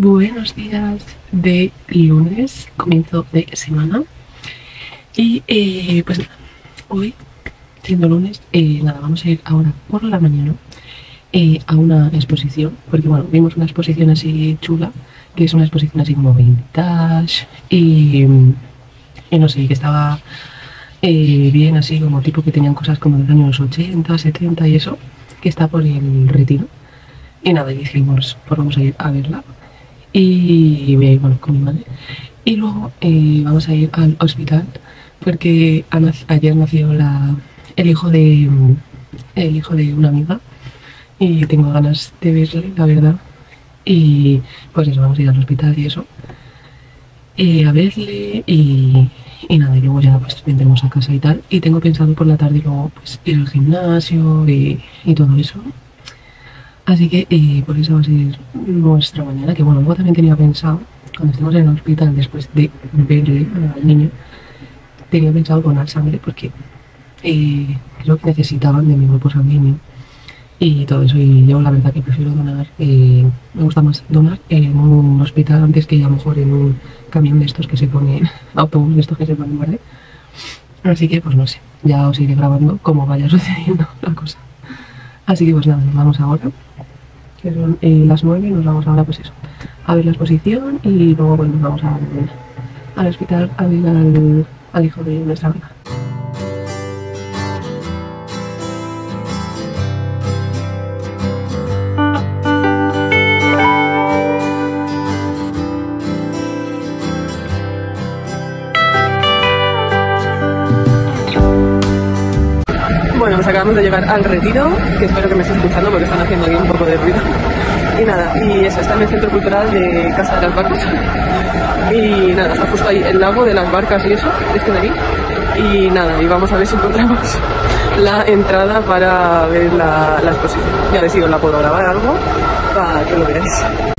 Buenos días de lunes, comienzo de semana. Y eh, pues nada, hoy, siendo lunes, eh, nada, vamos a ir ahora por la mañana eh, a una exposición. Porque bueno, vimos una exposición así chula, que es una exposición así como vintage y, no sé, que estaba bien así como tipo que tenían cosas como de los años 80, 70 y eso, que está por el retiro. Y nada, dijimos, pues vamos a ir a verla. Y voy a ir, con mi madre. Y luego eh, vamos a ir al hospital porque ayer nació la, el hijo de el hijo de una amiga y tengo ganas de verle, la verdad. Y pues eso, vamos a ir al hospital y eso. eh, a verle y, y nada, y luego ya pues vendremos a casa y tal. Y tengo pensado por la tarde luego pues ir al gimnasio y, y todo eso. Así que eh, por eso va a ser nuestra mañana, que bueno, luego también tenía pensado, cuando estemos en el hospital después de verle al niño, tenía pensado donar sangre porque eh, creo que necesitaban de mi grupo sanguíneo y todo eso. Y yo la verdad que prefiero donar, eh, me gusta más donar en un hospital antes que a lo mejor en un camión de estos que se pone, autobús de estos que se ponen, ¿vale? Así que pues no sé, ya os iré grabando cómo vaya sucediendo la cosa. Así que pues nada, nos vamos ahora, que son eh, las 9, nos vamos ahora pues eso, a ver la exposición y luego pues nos vamos a, al hospital a ver al, al hijo de nuestra amiga. Pues acabamos de llegar al retiro, que espero que me estés escuchando porque están haciendo aquí un poco de ruido. Y nada, y eso, está en el Centro Cultural de Casa de las Barcas. Y nada, está justo ahí el lago de las barcas y eso, este de aquí. Y nada, y vamos a ver si encontramos la entrada para ver la, la exposición. Ya les digo, la puedo grabar algo para que lo veáis.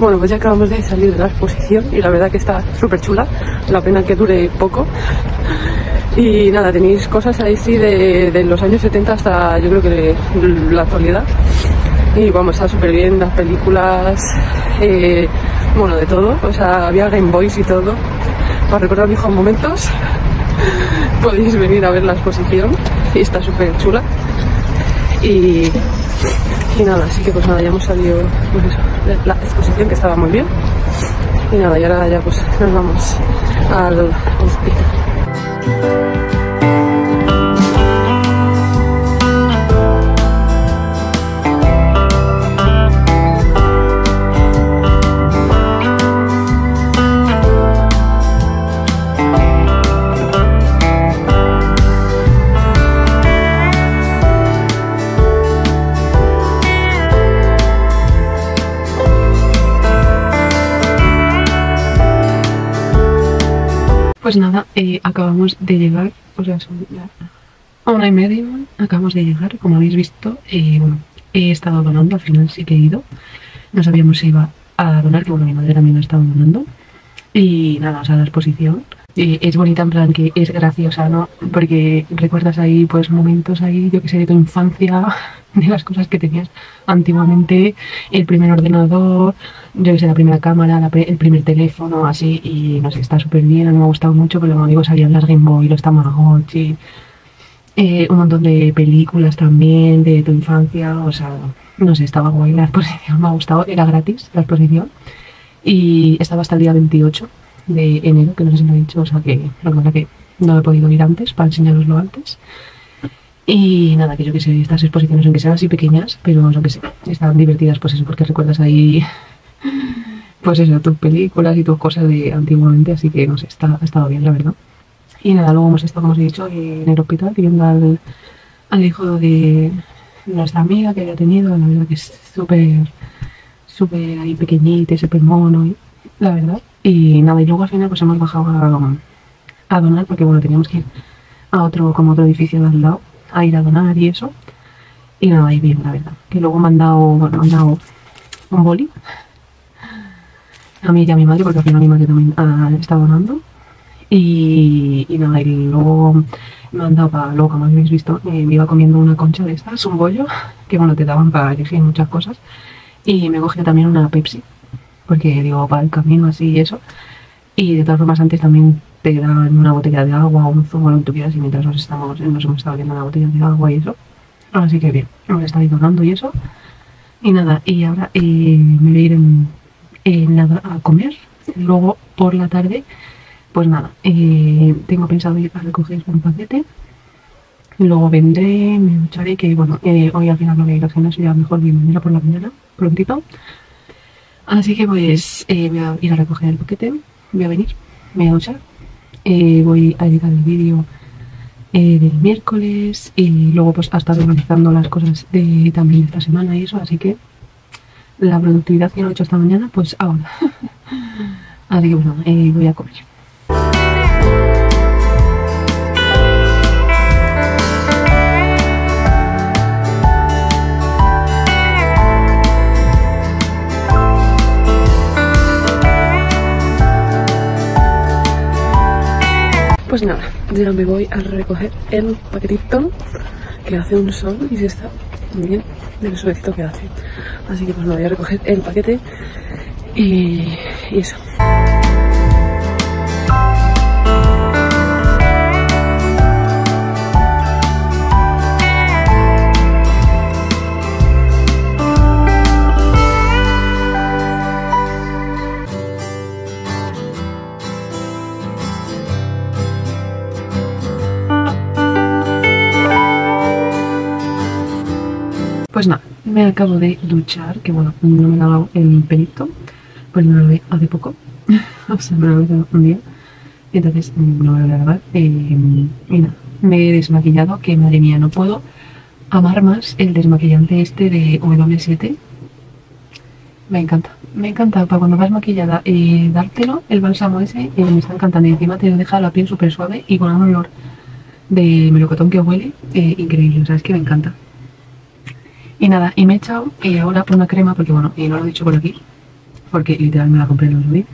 Bueno, pues ya acabamos de salir de la exposición y la verdad que está súper chula. La pena que dure poco. Y nada, tenéis cosas ahí sí de, de los años 70 hasta yo creo que la actualidad. Y vamos, está súper bien las películas, eh, bueno, de todo. O sea, había Game Boys y todo. Para recordar viejos momentos, podéis venir a ver la exposición y está súper chula. Y, y nada, así que pues nada, ya hemos salido pues de la exposición que estaba muy bien. Y nada, y ahora ya pues nos vamos al hospital. Pues nada, eh, acabamos de llegar, o sea, son ya una y media, acabamos de llegar, como habéis visto, eh, bueno, he estado donando, al final sí que he ido, no sabíamos si iba a donar, que bueno, mi madre también ha estado donando, y nada, o sea, la exposición es bonita en plan que es graciosa, ¿no? Porque recuerdas ahí pues momentos ahí, yo que sé, de tu infancia, de las cosas que tenías antiguamente, el primer ordenador, yo que sé, la primera cámara, el primer teléfono, así, y no sé, está súper bien, a mí me ha gustado mucho, pero como digo, salían las Game Boy, los Tamagotchi, eh, un montón de películas también de tu infancia, o sea, no sé, estaba guay la exposición, me ha gustado, era gratis la exposición, y estaba hasta el día 28 de enero, que no sé si lo he dicho, o sea que lo que que no he podido ir antes para enseñaroslo antes. Y nada, que yo que sé, estas exposiciones, aunque sean así pequeñas, pero yo que sé, están divertidas, pues eso, porque recuerdas ahí, pues eso, tus películas y tus cosas de antiguamente, así que no sé, está, ha estado bien, la verdad. Y nada, luego hemos estado, como os he dicho, en el hospital viendo al, al hijo de nuestra amiga que había tenido, la verdad que es súper, súper ahí pequeñito, súper mono, y, la verdad. Y nada, y luego al final pues hemos bajado a, donar porque bueno, teníamos que ir a otro, como otro edificio de al lado, a ir a donar y eso. Y nada, ahí bien, la verdad. Que luego me han dado, bueno, me han dado un boli. A mí y a mi madre, porque al final mi madre también ha estado donando. Y, y nada, y luego me han dado para, luego como habéis visto, eh, me iba comiendo una concha de estas, un bollo, que bueno, te daban para elegir muchas cosas. Y me cogí también una Pepsi porque digo, para el camino así y eso. Y de todas formas antes también te dan una botella de agua o un zumo, lo que tuvieras, y mientras nos, estamos, nos hemos estado viendo la botella de agua y eso. Así que bien, hemos estado donando y eso. Y nada, y ahora eh, me voy a ir en, nada a comer. Luego por la tarde, pues nada, eh, tengo pensado ir a recoger un paquete. Luego vendré, me ducharé, que bueno, eh, hoy al final no voy a ir al gimnasio, ya mejor voy mañana por la mañana, prontito. Así que pues eh, voy a ir a recoger el paquete, voy a venir, me voy a duchar, eh, voy a editar el vídeo eh, del miércoles y luego pues a estar organizando las cosas de también esta semana y eso, así que la productividad que no he hecho esta mañana, pues ahora. así que bueno, voy a comer. Pues nada, ya me voy a recoger el paquetito que hace un sol y se está bien del solecito que hace. Así que pues me voy a recoger el paquete y eso. Pues nada, me acabo de duchar, que bueno, no me he lavado el pelito, pues me lo lavé hace poco, o sea, me lo lavé un día, entonces no me lo voy a lavar. Eh, y me he desmaquillado, que madre mía, no puedo amar más el desmaquillante este de W7. Me encanta, me encanta para cuando vas maquillada eh, dártelo, el bálsamo ese, eh, me está encantando y encima te deja la piel súper suave y con un olor de melocotón que huele increíble, o sea, que me encanta. Y nada, y me he echado eh, ahora una crema, porque bueno, y no lo he dicho por aquí, porque literal me la compré en los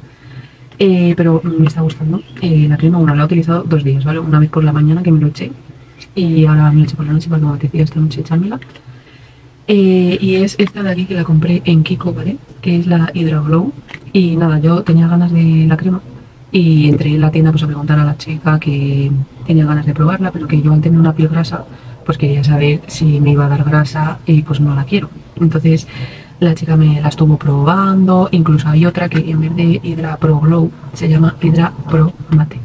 eh, pero me está gustando eh, la crema, bueno, la he utilizado dos días, ¿vale? Una vez por la mañana que me lo eché y ahora me lo eché por la noche porque me apetecía esta noche echármela. y es esta de aquí que la compré en Kiko, ¿vale? Que es la Hydra Glow. Y nada, yo tenía ganas de la crema y entré en la tienda pues a preguntar a la chica que tenía ganas de probarla, pero que yo al tener una piel grasa pues quería saber si me iba a dar grasa y pues no la quiero. Entonces la chica me la estuvo probando, incluso hay otra que en vez de Hydra Pro Glow se llama Hydra Pro Mate.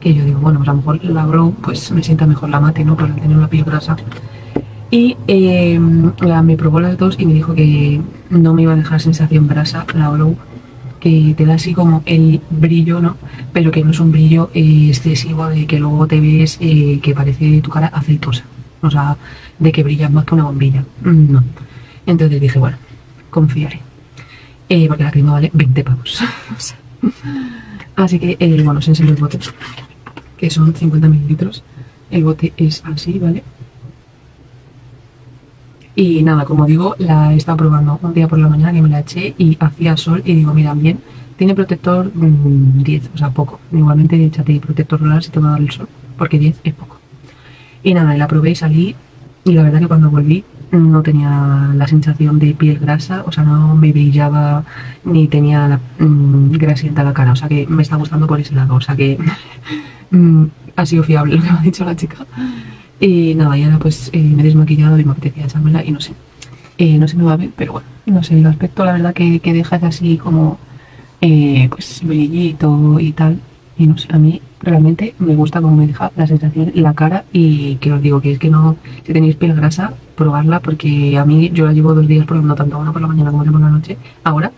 Que yo digo, bueno, pues a lo mejor la Glow pues me sienta mejor la mate, ¿no? Por tener una piel grasa. Y em, la, me probó las dos y me dijo que no me iba a dejar sensación grasa la Glow que te da así como el brillo, ¿no? Pero que no es un brillo eh, excesivo de que luego te ves eh, que parece tu cara aceitosa o sea, de que brilla más que una bombilla. Mm, no. Entonces dije, bueno, confiaré. Eh, porque la crema vale 20 pavos. Así que, eh, bueno, os enseño los botes. que son 50 mililitros. El bote es así, ¿vale? Y nada, como digo, la he estado probando un día por la mañana que me la eché y hacía sol y digo, mira, bien, tiene protector 10, mm, o sea, poco. Igualmente échate protector solar si te va a dar el sol, porque 10 es poco. Y nada, la probé y salí. Y la verdad que cuando volví no tenía la sensación de piel grasa, o sea, no me brillaba ni tenía la mm, grasienta la cara, o sea que me está gustando por ese lado, o sea que mm, ha sido fiable lo que me ha dicho la chica. Y nada, y ahora pues eh, me he desmaquillado y me apetecía echármela y no sé, eh, no se me va a ver, pero bueno, no sé, el aspecto la verdad que, que deja así como eh, pues brillito y tal, y no sé, a mí realmente me gusta como me deja la sensación en la cara y que os digo que es que no, si tenéis piel grasa, probarla porque a mí yo la llevo dos días probando tanto una por la mañana como por la noche ahora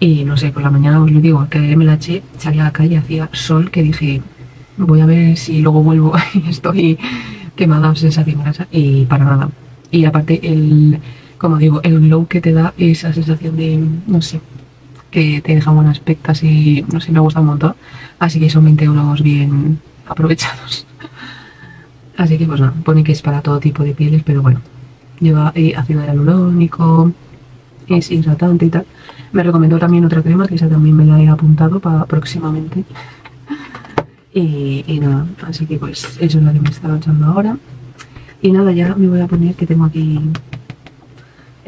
y no sé, por la mañana os lo digo, que me la eché, salí a la calle, hacía sol que dije voy a ver si luego vuelvo y estoy quemada o sensación grasa y para nada. Y aparte el, como digo, el glow que te da esa sensación de, no sé, que te deja buen aspecto, así, no sé, me gusta un montón. Así que son 20 euros bien aprovechados. Así que pues nada, pone que es para todo tipo de pieles, pero bueno, lleva eh, ácido hialurónico, es hidratante y tal. Me recomendó también otra crema, que esa también me la he apuntado para próximamente. Y, y, nada, así que pues eso es lo que me estaba echando ahora. Y nada, ya me voy a poner que tengo aquí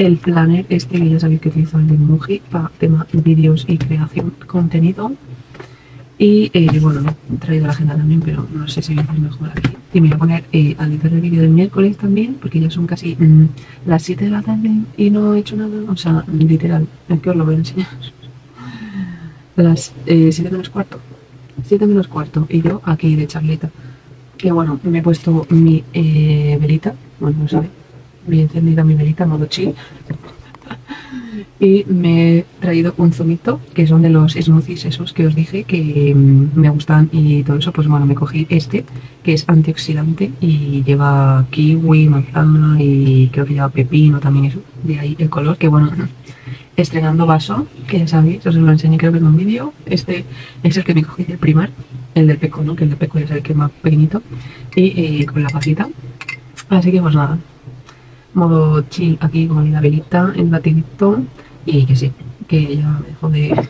el planner este que ya sabéis que utilizo el de Muji para tema vídeos y creación contenido. Y eh, bueno, he traído la agenda también, pero no sé si voy a hacer mejor aquí. Y me voy a poner eh, a editar el vídeo del miércoles también, porque ya son casi mm, las 7 de la tarde y no he hecho nada. O sea, literal, es que os lo voy a enseñar. Las eh, 7 menos cuarto. 7 menos cuarto. Y yo aquí de charleta. Que bueno, me he puesto mi eh, velita. Bueno, no sabe. Bien encendida mi velita, modo chill y me he traído un zumito que son de los smoothies esos que os dije que mm, me gustan y todo eso. Pues bueno me cogí este que es antioxidante y lleva kiwi, manzana y creo que lleva pepino también eso. De ahí el color que bueno estrenando vaso que ya sabéis os lo enseñé creo que en un vídeo. Este es el que me cogí del primar el del peco no que el del peco es el que es más pequeñito. Y eh, con la pasita así que pues nada modo chill aquí con la velita en batidito y que sí, que ya me dejo de,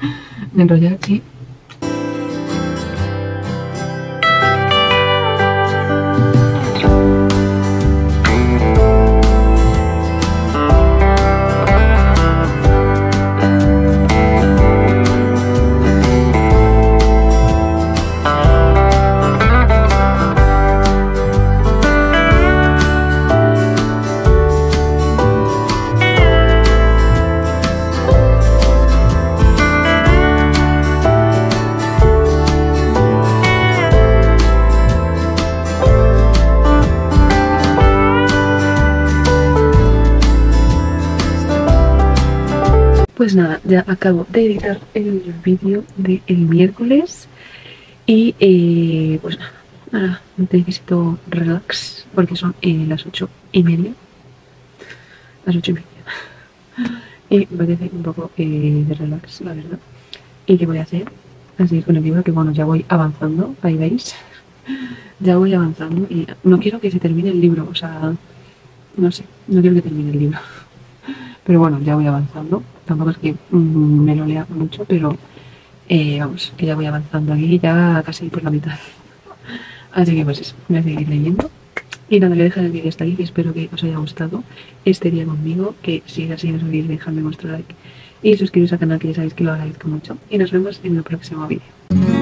enrollar aquí Pues nada, ya acabo de editar el vídeo del miércoles y eh, pues nada, ahora necesito relax porque son eh, las ocho y media. Las ocho y media. Y me parece un poco eh, de relax, la verdad. ¿Y qué voy a hacer? Así con el libro que bueno, ya voy avanzando, ahí veis. Ya voy avanzando y no quiero que se termine el libro, o sea, no sé, no quiero que termine el libro. Pero bueno, ya voy avanzando. Tampoco es que mm, me lo lea mucho, pero eh, vamos, que ya voy avanzando aquí, ya casi por la mitad. Así que pues eso, voy a seguir leyendo. Y nada, le dejar el vídeo hasta aquí, espero que os haya gustado este día conmigo, que si es así no olvidéis dejarme vuestro like y suscribiros al canal que ya sabéis que lo agradezco mucho. Y nos vemos en el próximo vídeo.